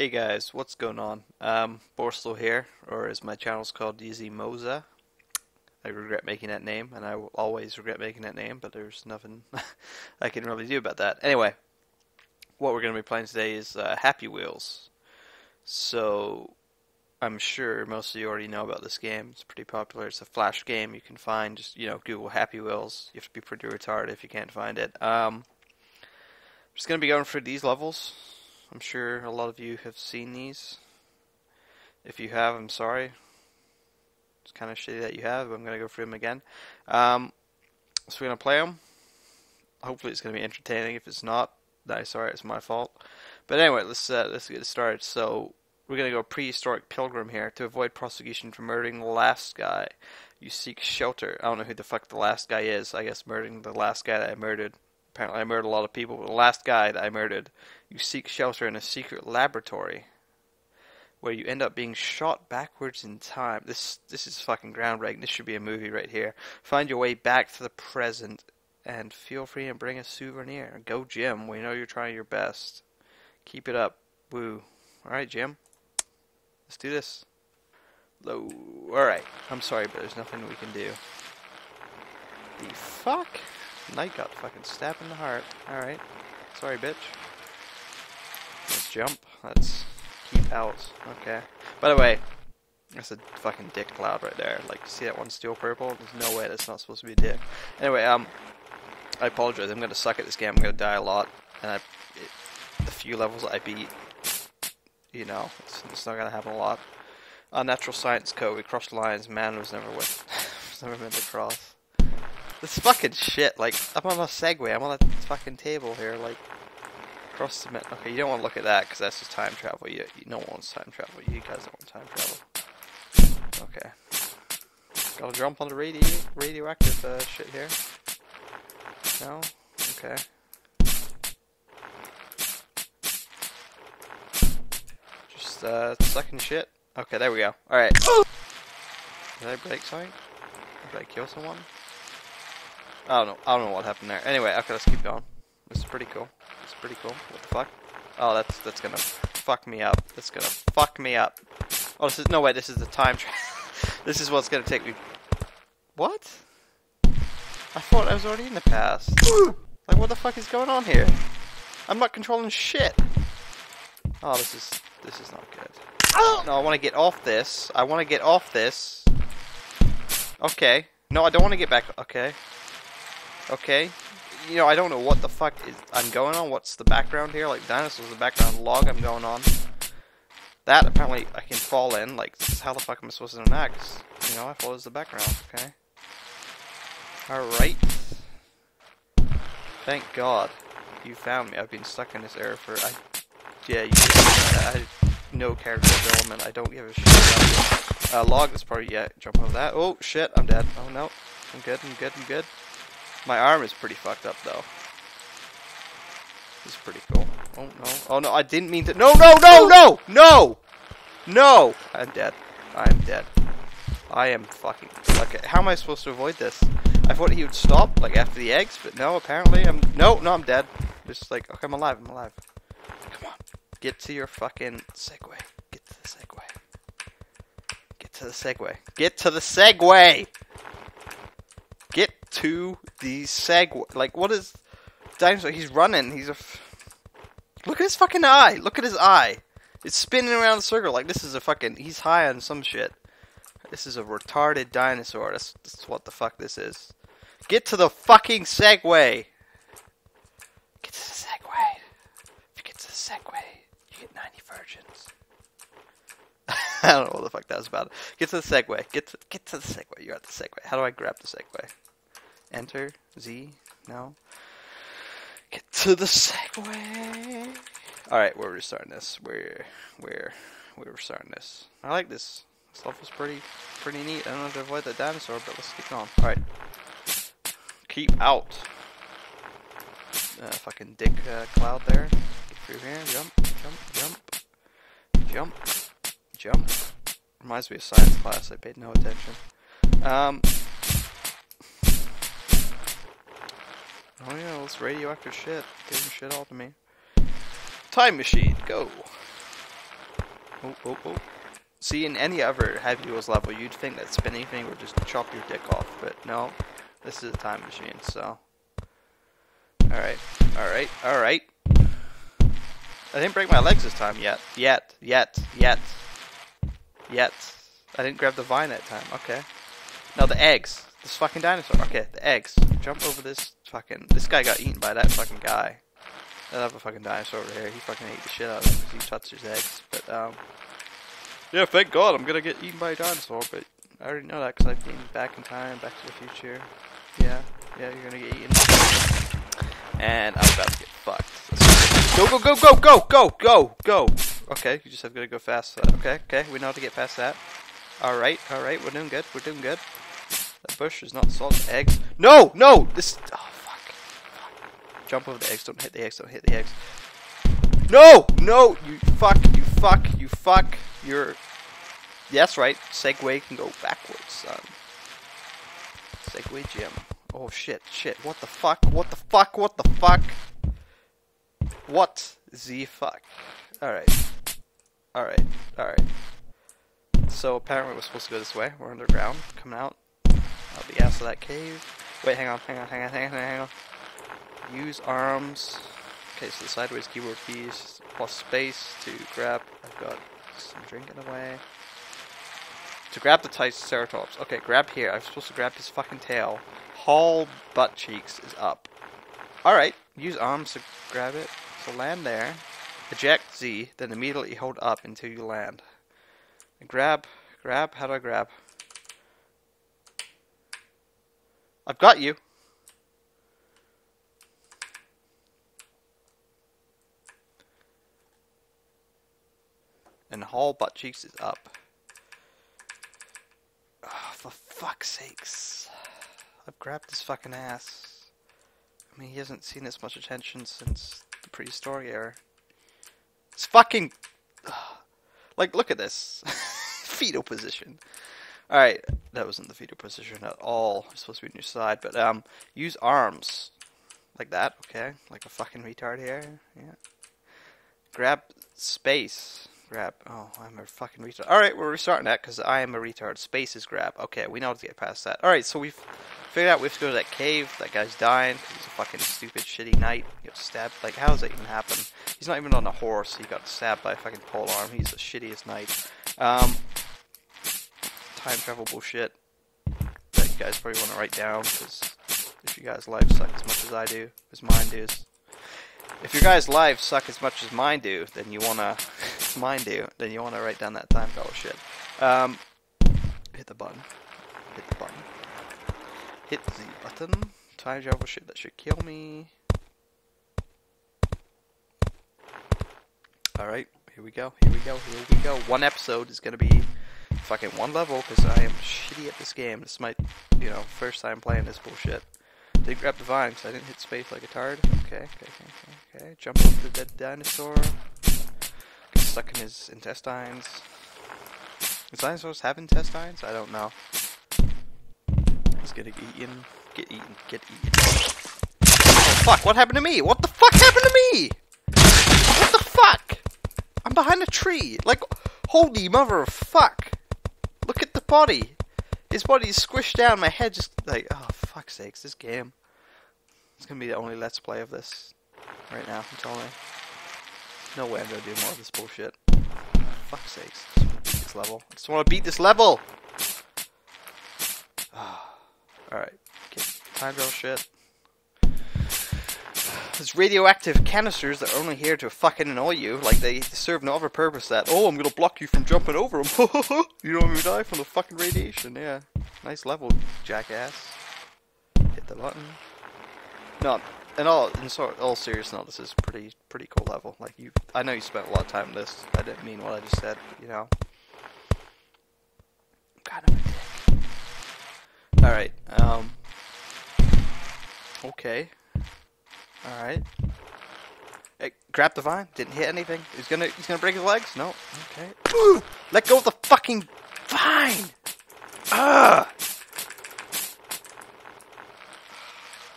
Hey guys, what's going on? Um, Borstal here, or as my channel's called, DZ Moza. I regret making that name, and I will always regret making that name, but there's nothing I can really do about that. Anyway, what we're going to be playing today is uh, Happy Wheels. So, I'm sure most of you already know about this game. It's pretty popular. It's a flash game you can find. Just, you know, Google Happy Wheels. You have to be pretty retarded if you can't find it. Um, I'm just going to be going through these levels. I'm sure a lot of you have seen these. If you have, I'm sorry. It's kind of shitty that you have, but I'm going to go through them again. Um, so we're going to play them. Hopefully it's going to be entertaining. If it's not, then sorry, it's my fault. But anyway, let's uh, let's get started. So we're going to go prehistoric pilgrim here. To avoid prosecution for murdering the last guy, you seek shelter. I don't know who the fuck the last guy is. I guess murdering the last guy that I murdered. Apparently I murdered a lot of people, but the last guy that I murdered you seek shelter in a secret laboratory where you end up being shot backwards in time. This this is fucking groundbreaking. This should be a movie right here. Find your way back to the present and feel free to bring a souvenir. Go Jim, we know you're trying your best. Keep it up. Woo. Alright, Jim. Let's do this. Low. Alright. I'm sorry, but there's nothing we can do. The fuck? Knight got fucking stabbed in the heart. Alright. Sorry, bitch. Let's jump. Let's keep out. Okay. By the way, that's a fucking dick cloud right there. Like, see that one steel purple? There's no way that's not supposed to be a dick. Anyway, um, I apologize. I'm gonna suck at this game. I'm gonna die a lot, and I, it, the few levels I beat, you know, it's, it's not gonna happen a lot. Unnatural science code. We crossed lines. Man was never with. was never meant to cross. This fucking shit. Like, I'm on a Segway. I'm on a fucking table here. Like, Cross the mid- Okay, you don't want to look at that because that's just time travel. You, you no one wants time travel. You guys don't want time travel. Okay. Gotta jump on the radio radioactive uh, shit here. No? Okay. Just uh, sucking shit. Okay, there we go. Alright. Did I break something? Did I kill someone? I don't know. I don't know what happened there. Anyway, okay, let's keep going. This is pretty cool It's pretty cool. What the fuck? Oh, that's that's gonna fuck me up. That's gonna fuck me up. Oh, this is no way. This is the time travel. this is what's gonna take me. What? I thought I was already in the past. like, what the fuck is going on here? I'm not controlling shit. Oh, this is this is not good. Oh! No, I want to get off this. I want to get off this. Okay. No, I don't want to get back. Okay. Okay you know, I don't know what the fuck is I'm going on. What's the background here? Like dinosaurs, the background log I'm going on. That apparently I can fall in. Like, how the fuck am I supposed to know? You know, I follow the background. Okay. All right. Thank God you found me. I've been stuck in this area for. I, yeah, you. I, I no character development. I don't give a shit about Uh, log this part. Yeah, jump over that. Oh shit, I'm dead. Oh no, I'm good. I'm good. I'm good. My arm is pretty fucked up though. This is pretty cool. Oh no. Oh no, I didn't mean to. No, no, no, oh. no! No! No! I'm dead. I'm dead. I am fucking. Okay, how am I supposed to avoid this? I thought he would stop, like, after the eggs, but no, apparently I'm. No, no, I'm dead. Just like, okay, I'm alive, I'm alive. Come on. Get to your fucking Segway. Get to the Segway. Get to the Segway. Get to the Segway! To the Segway. Like, what is dinosaur? He's running. He's a. F- Look at his fucking eye. Look at his eye. It's spinning around the circle like this is a fucking. He's high on some shit. This is a retarded dinosaur. That's, that's what the fuck this is. Get to the fucking Segway. Get to the Segway. If you get to the Segway, you get 90 virgins. I don't know what the fuck that was about. Get to the Segway. Get to get to the Segway. You're at the Segway. How do I grab the Segway? Enter. Z. No. Get to the Segway. Alright, we're restarting this. We're we're we're restarting this. I like this. This level's pretty pretty neat. I don't know how to avoid the dinosaur, but let's keep going. Alright. Keep out. Uh, fucking dick uh, cloud there. Get through here. Jump, jump, jump. Jump. Jump. Reminds me of science class. I paid no attention. Um, Oh yeah, this radioactive shit. Giving shit all to me. Time machine, go. Oh, oh, oh. See, in any other Happy Wheels level, you'd think that spinning thing would just chop your dick off, but no. This is a time machine, so. Alright, alright, alright. I didn't break my legs this time yet. Yet, yet, yet. Yet. I didn't grab the vine that time. Okay. No, the eggs. This fucking dinosaur. Okay, the eggs. Jump over this fucking. This guy got eaten by that fucking guy. Have a fucking dinosaur over here. He fucking ate the shit out of him because he touched his eggs. But, um. Yeah, thank God I'm gonna get eaten by a dinosaur, but I already know that because I've been back in time, back to the future. Yeah, yeah, you're gonna get eaten. And I'm about to get fucked. Go, go, go, go, go, go, go, go! Okay, you just have to go fast. Okay, okay, we know how to get past that. Alright, alright, we're doing good, we're doing good. That bush is not salt eggs. No, no! This. Oh, fuck. fuck. Jump over the eggs, don't hit the eggs, don't hit the eggs. No! No! You fuck, you fuck, you fuck. You're. Yes, right. Segway can go backwards, son. Segway Jim. Oh shit, shit. What the fuck? What the fuck? What the fuck? What the fuck? Alright. Alright, alright. So apparently we're supposed to go this way. We're underground, coming out. Out the ass of that cave. Wait, hang on, hang on, hang on, hang on, hang on. Use arms. Okay, so the sideways keyboard keys plus space to grab. I've got some drink in the way. To grab the Triceratops. Okay, grab here. I'm supposed to grab his fucking tail. Haul butt cheeks is up. Alright, use arms to grab it. So land there. Eject Z, then immediately hold up until you land. And grab, grab, how do I grab? I've got you. And haul butt cheeks is up. Oh, for fuck's sakes. I've grabbed his fucking ass. I mean, he hasn't seen this much attention since the prehistoric era. It's fucking... Like, look at this. fetal position. Alright, that wasn't the fetal position at all. It's supposed to be on your side, but, um, use arms. Like that, okay? Like a fucking retard here. Yeah. Grab space. Grab. Oh, I'm a fucking retard. Alright, we're restarting that because I am a retard. Space is grab. Okay, we know how to get past that. Alright, so we've figured out we have to go to that cave. That guy's dying he's a fucking stupid, shitty knight. He got stabbed. Like, how does that even happen? He's not even on a horse. He got stabbed by a fucking pole arm. He's the shittiest knight. Um, time travel bullshit that you guys probably want to write down because if you guys' lives suck as much as I do, as mine does. If your guys' lives suck as much as mine do, then you wanna mine do, then you wanna write down that time travel shit. Um, hit the button. Hit the button. Hit the button. Time travel shit that should kill me. Alright, here we go, here we go, here we go. One episode is gonna be fucking one level because I am shitty at this game. This is my, you know, first time playing this bullshit. Did grab the vine because I didn't hit space like a tard. Okay, okay, okay, okay. Jump over the dead dinosaur. Get stuck in his intestines. Does dinosaurs have intestines? I don't know. He's gonna get eaten. Get eaten. Get eaten. Oh fuck, what happened to me? What the fuck happened to me? What the fuck? I'm behind a tree. Like, holy mother of fuck. Body. His body's squished down. My head just like, oh fuck's sakes, this game. It's gonna be the only let's play of this right now. I'm telling you. No way I'm gonna do more of this bullshit. Fuck's sakes. This level. I just want to beat this level. Alright. Get time drill shit. There's radioactive canisters that are only here to fucking annoy you. Like, they serve no other purpose that, oh, I'm gonna block you from jumping over them. you don't even die from the fucking radiation, yeah. Nice level, jackass. Hit the button. No, in all, in all seriousness, this is pretty, pretty cool level. Like, you, I know you spent a lot of time on this. I didn't mean what I just said, you know. Alright, um. Okay. Alright. Hey, grab the vine. Didn't hit anything. He's gonna he's gonna break his legs? No. Okay. Ooh! Let go of the fucking vine! Ugh!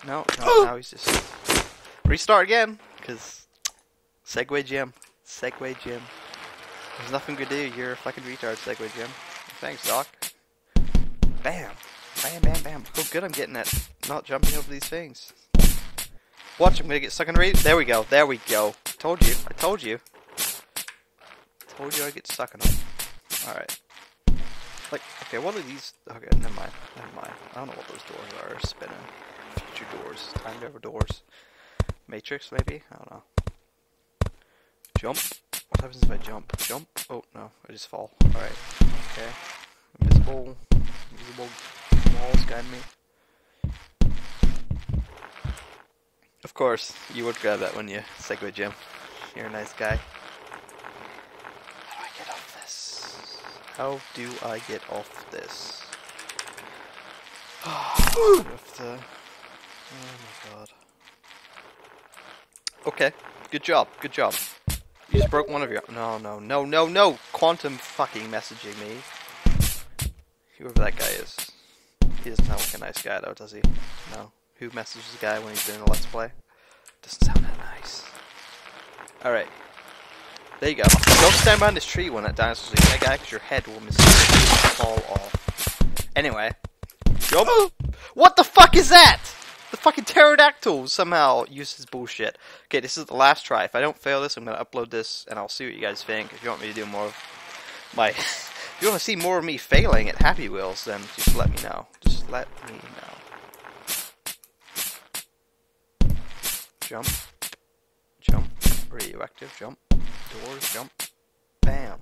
No, no, now he's just restart again, cause Segway Jim. Segway Jim. There's nothing to do. You're a fucking retard, Segway Jim. Thanks, Doc. Bam. Bam, bam, bam. Look how good I'm getting at not jumping over these things. Watch, I'm gonna get stuck in raid. There we go. There we go. Told you. I told you. Told you I'd get stuck in them. Alright. Like, okay, what are these? Okay, never mind. Never mind. I don't know what those doors are. Spinning. Future doors. Time over doors. Matrix, maybe? I don't know. Jump. What happens if I jump? Jump? Oh, no. I just fall. Alright. Okay. Invisible. Invisible walls guide me. Of course, you would grab that when you Segway Jim. You're a nice guy. How do I get off this? How do I get off this? With the... Oh my god. Okay, good job, good job. You just broke one of your... No, no, no, no, no! Quantum fucking messaging me. Whoever that guy is. He doesn't sound like a nice guy though, does he? No. Who messages a guy when he's doing a let's play? Doesn't sound that nice. Alright. There you go. Don't stand behind this tree when that dinosaur's eating that guy, because your head will mysteriously fall off. Anyway. Jump! What the fuck is that? The fucking pterodactyl somehow uses bullshit. Okay, this is the last try. If I don't fail this, I'm gonna upload this, and I'll see what you guys think. If you want me to do more of my... if you want to see more of me failing at Happy Wheels, then just let me know. Just let me know. Jump. Jump. Radioactive. Jump. Doors. Jump. Bam.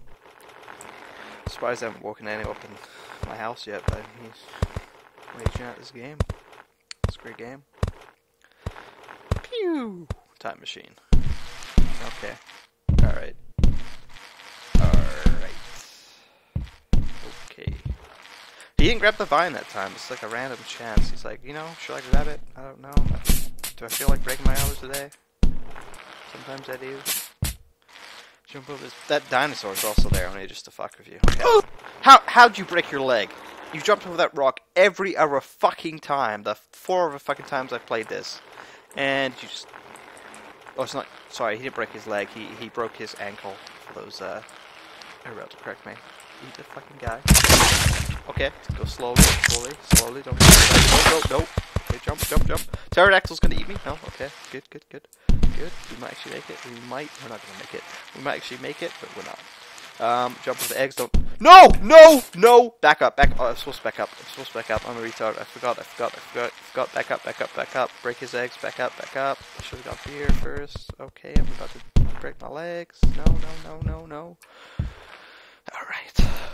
Surprised I haven't woken anyone up in my house yet, but he's raging at this game. It's a great game. Pew! Time machine. Okay. Alright. Alright. Okay. He didn't grab the vine that time. It's like a random chance. He's like, you know, should I grab it? I don't know. Do I feel like breaking my hours today? Sometimes I do. Jump over this. That dinosaur's also there, only just to fuck with you. Okay. How how'd you break your leg? You jumped over that rock every other fucking time. The four other fucking times I've played this, and you just. Oh, it's not. Sorry, he didn't break his leg. He he broke his ankle. For those uh, are about to correct me. Eat the fucking guy. Okay, go slowly, slowly, slowly. Don't. No, no, no. Okay, jump, jump, jump. Pterodactyl's gonna eat me. No. Okay. Good, good, good, good. We might actually make it. We might. We're not gonna make it. We might actually make it, but we're not. Um, jump over the eggs. Don't. No! No! No! Back up. Back. Oh, I'm supposed to back up. I'm supposed to back up. I'm a retard. I forgot. I forgot. I forgot. I forgot. Back up. Back up. Back up. Break his eggs. Back up. Back up. I should have got beer first. Okay. I'm about to break my legs. No. No. No. No. No. All right.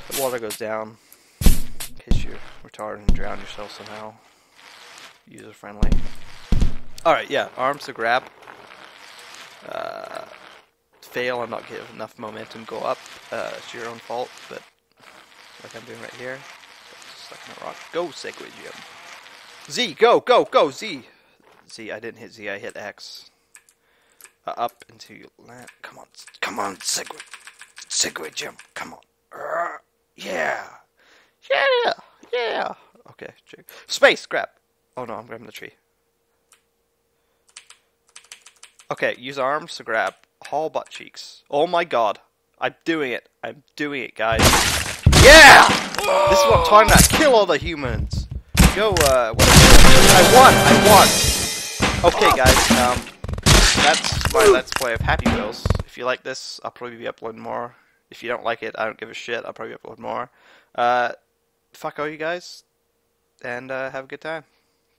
The water goes down. In case you're retarded and drown yourself somehow. User friendly. All right. Yeah. Arms to grab. Uh fail and not get enough momentum go up, uh, it's your own fault, but like I'm doing right here, stuck in a rock. Go, Segway Jim. Z, go, go, go, Z! Z, I didn't hit Z, I hit X. Uh, up until you land. Come on, come on, Segway. Segway Jim, come on. Uh, yeah! Yeah! Yeah! Okay, space, grab! Oh no, I'm grabbing the tree. Okay, use arms to grab haul butt cheeks. Oh my god. I'm doing it. I'm doing it, guys. Yeah! This is what I'm talking about. Kill all the humans. Go, uh, I won! I won! Okay, guys, um, that's my Let's Play of Happy Wheels. If you like this, I'll probably be uploading more. If you don't like it, I don't give a shit. I'll probably upload more. Uh, fuck all you guys, and uh, have a good time.